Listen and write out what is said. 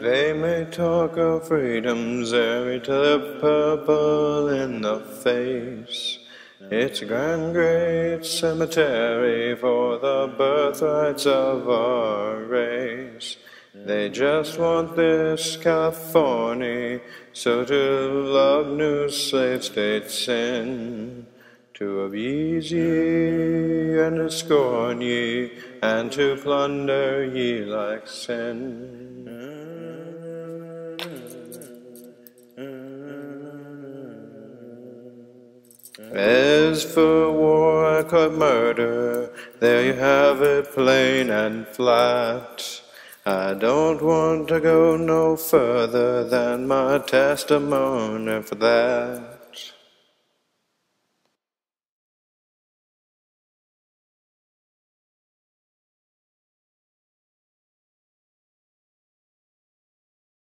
They may talk of freedom's every to purple in the face. It's a grand great cemetery for the birthrights of our race. They just want this California, so to love new slave states sin, to abuse ye and to scorn ye, and to plunder ye like sin. As for war, I murder, there you have it plain and flat. I don't want to go no further than my testimony for that.